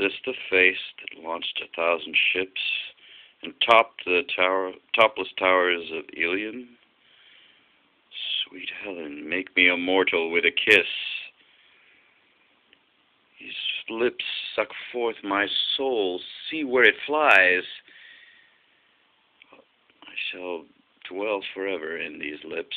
this the face that launched a thousand ships and topped the tower, topless towers of Ilium? Sweet Helen, make me immortal with a kiss. These lips suck forth my soul, see where it flies. I shall dwell forever in these lips.